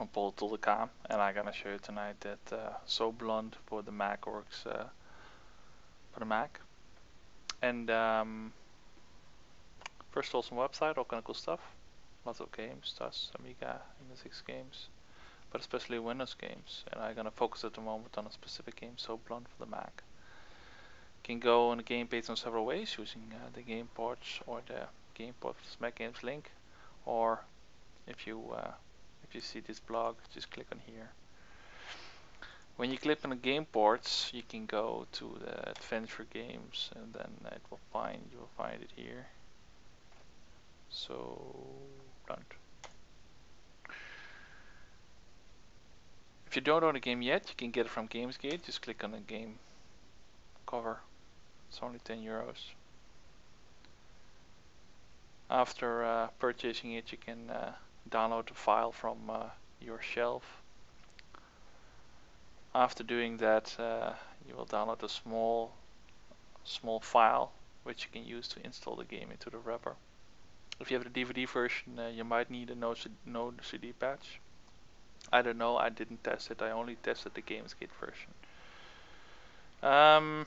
from paulthetall.com and I'm gonna show you tonight that uh, So Blonde for the Mac works uh, for the Mac. And um, first awesome website, all kind of cool stuff. Lots of games, DOS, Amiga, Unix games, but especially Windows games. And I'm gonna focus at the moment on a specific game, So Blonde for the Mac. Can go on the game page in several ways using uh, the game ports or the game ports Mac Games link or if you uh, if you see this blog just click on here. When you click on the game ports you can go to the adventure games and then it will find you will find it here. So Blonde if you don't own the game yet you can get it from GamersGate. Just click on the game cover. It's only 10 euros. After uh, purchasing it you can uh, download a file from uh, your shelf. After doing that, uh, you will download a small, small file which you can use to install the game into the wrapper. If you have the DVD version, uh, you might need a no, no CD patch. I don't know, I didn't test it, I only tested the GamersGate version. Um,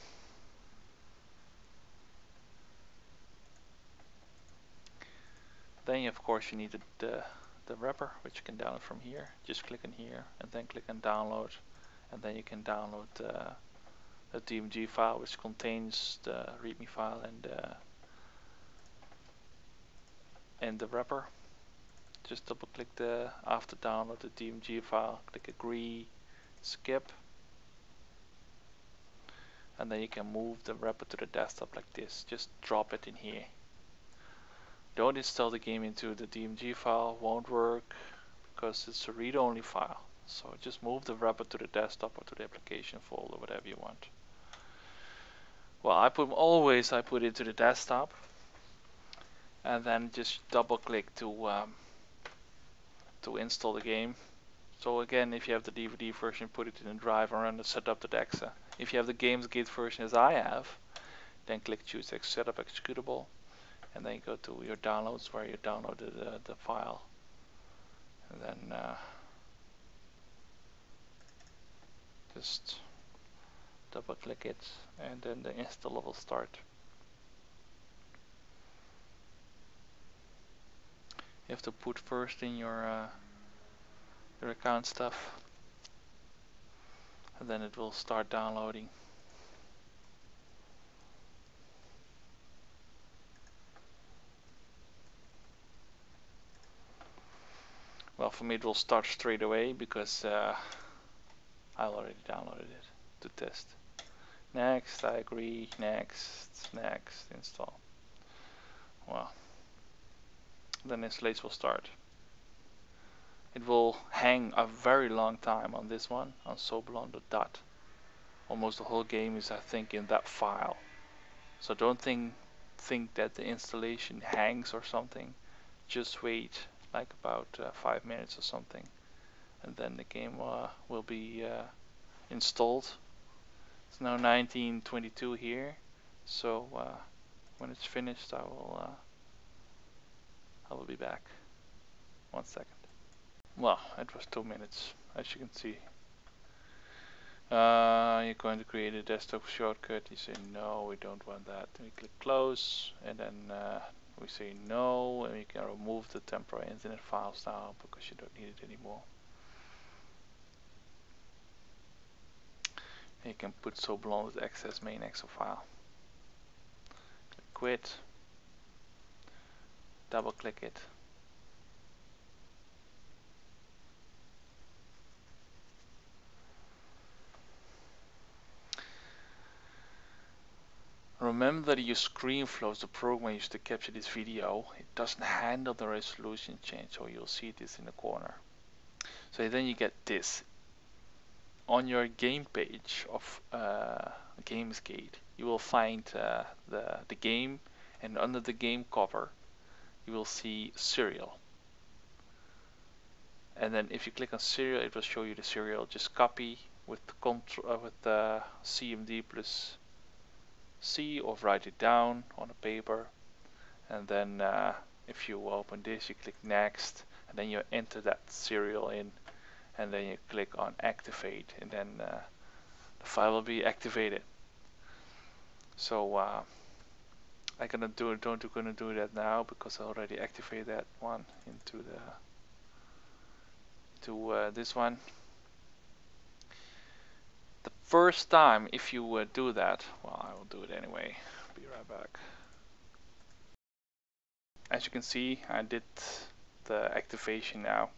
then of course you need the, the wrapper which you can download from here. Just click on here and then click on download. And then you can download uh, a DMG file which contains the readme file and uh, and the wrapper. Just double click the after download the DMG file click agree skip. And then you can move the wrapper to the desktop like this. Just drop it in here don't install the game into the DMG file, won't work because it's a read-only file. So just move the wrapper to the desktop or to the application folder, whatever you want. Well, I put always I put it to the desktop, and then just double click to um, to install the game. So again, if you have the DVD version, put it in the drive and run the setup to DEXA. If you have the GamersGate version as I have, then click choose setup executable and then go to your downloads where you downloaded the file. And then uh, just double click it and then the install will start. You have to put first in your uh, your account stuff and then it will start downloading for me it will start straight away because uh, I already downloaded it to test. Next, I agree, next, next, install. Well, then installation will start. It will hang a very long time on this one, on Dot. Almost the whole game is, I think, in that file. So don't think, think that the installation hangs or something. Just wait like about uh, five minutes or something. And then the game uh, will be uh, installed. It's now 1922 here. So uh, when it's finished I will uh, I will be back. One second. Well it was two minutes as you can see. Uh, you're going to create a desktop shortcut. You say no we don't want that. We click close and then we say no and we can remove the temporary internet files now because you don't need it anymore. And you can put So Blonde access main exo file. Click quit. Double click it Remember that your ScreenFlow, the program used to capture this video, it doesn't handle the resolution change, so you'll see this in the corner. So then you get this. On your game page of uh, GamersGate, you will find uh, the, the game, and under the game cover, you will see serial. And then if you click on serial, it will show you the serial. Just copy with control uh, with the CMD plus C or write it down on a paper. And then uh, if you open this you click next and then you enter that serial in and then you click on activate and then uh, the file will be activated. So uh, I'm gonna do don't gonna do that now because I already activated that one into the to uh, this one the first time if you uh, do that well I will do it anyway be right back as you can see I did the activation now.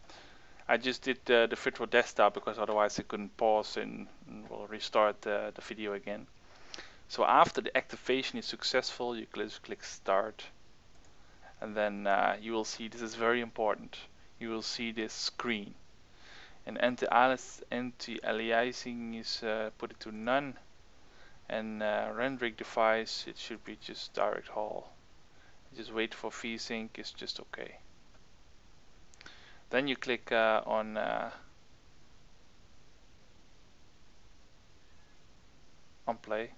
I just did uh, the virtual desktop because otherwise I couldn't pause and, and will restart the, the video again. So after the activation is successful, you click, click start and then uh, you will see this is very important. You will see this screen and anti-aliasing is uh, put it to none and uh, rendering device it should be just direct haul. Just wait for VSync is just okay. Then you click uh, on uh, on play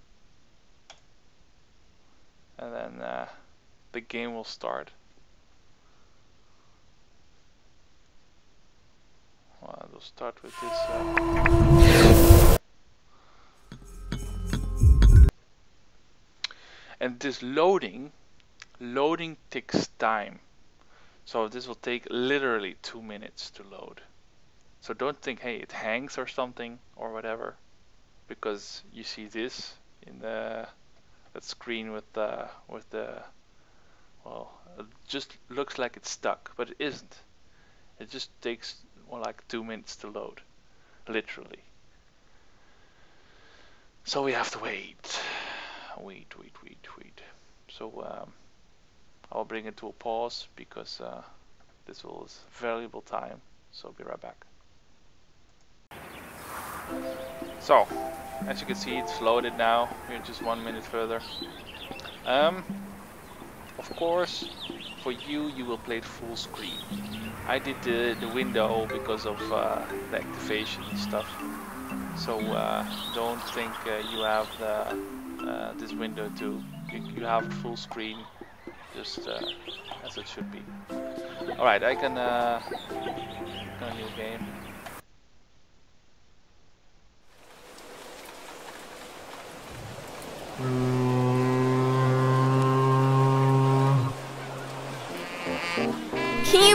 and then uh, the game will start. Well, start with this. Uh, and this loading, loading takes time. So this will take literally two minutes to load. So don't think, hey, it hangs or something or whatever, because you see this in the that screen with the with the well, it just looks like it's stuck, but it isn't. It just takes well, like two minutes to load, literally. So we have to wait, wait, wait, wait, wait. So. Um, I'll bring it to a pause because uh, this was valuable time. So I'll be right back. So, as you can see, it's loaded now. We're just one minute further. Um, of course, for you, you will play it full screen. I did the, the window because of uh, the activation and stuff. So uh, don't think uh, you have the, uh, this window too. You, you have full screen just uh, as it should be. Alright, I can uh, a new game. Can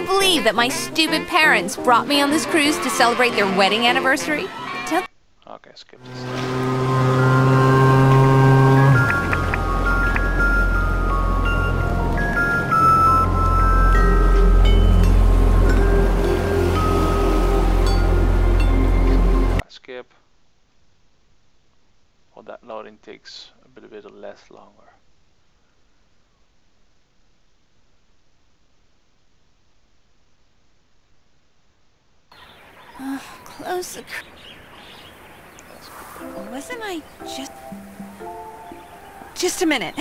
believe that my stupid parents brought me on this cruise to celebrate their wedding anniversary? Close. Wasn't I just... Just a minute.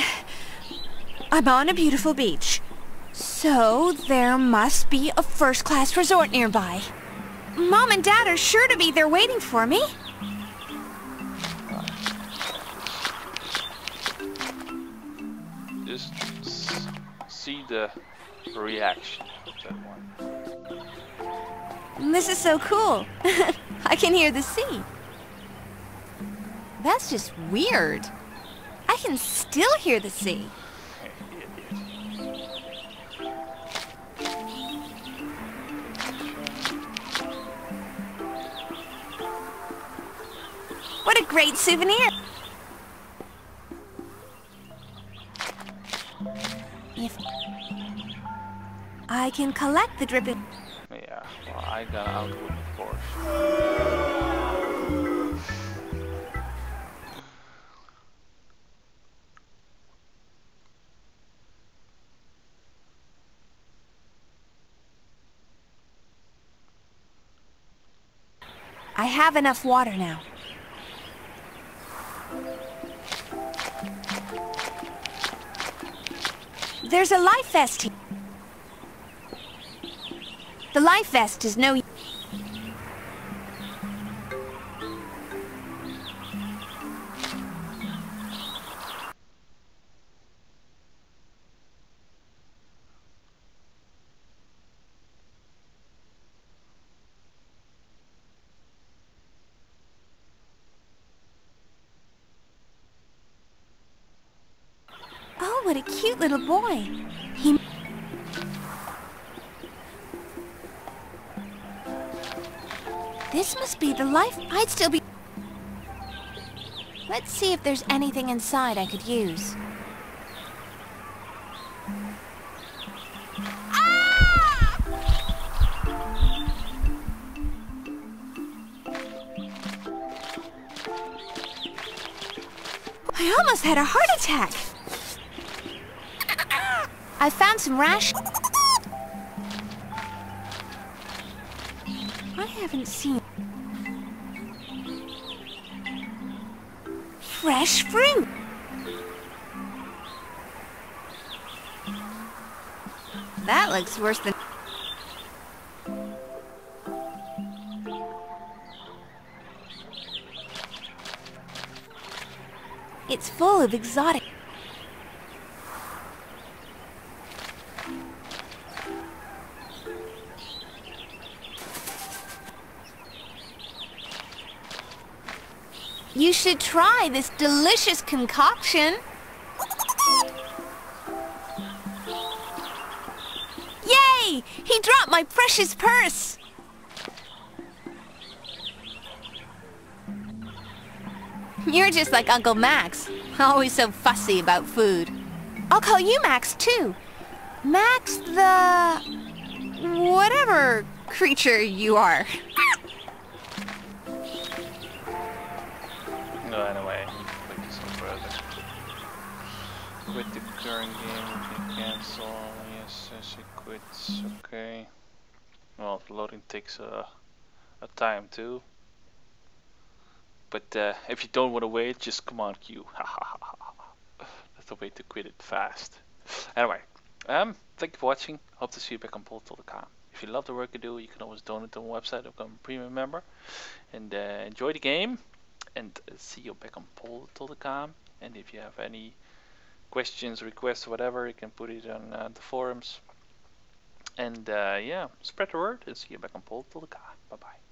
I'm on a beautiful beach. So, there must be a first-class resort nearby. Mom and Dad are sure to be there waiting for me. Just see the reaction of that one. This is so cool. I can hear the sea. That's just weird. I can still hear the sea. What a great souvenir! If I can collect the dripping. I got of course. I have enough water now. There's a life vest here. The life vest is no... Oh, what a cute little boy. This must be the life I'd still be... Let's see if there's anything inside I could use. Ah! I almost had a heart attack. I found some rash. I haven't seen fresh fruit. That looks worse than It's full of exotic. You should try this delicious concoction. Yay! He dropped my precious purse! You're just like Uncle Max, always so fussy about food. I'll call you Max, too. Max the... whatever creature you are. Yes, it quits. Okay. Well, loading takes a, a time too. But uh, if you don't want to wait, just command Q. That's the way to quit it fast. Anyway, um, thank you for watching. Hope to see you back on paulthetall.com. If you love the work I do, you can always donate on the website or become a premium member. And uh, enjoy the game. And see you back on paulthetall.com. And if you have any questions, requests, whatever, you can put it on uh, the forums. And uh, yeah, spread the word and see you back on paulthetall.com. Bye bye.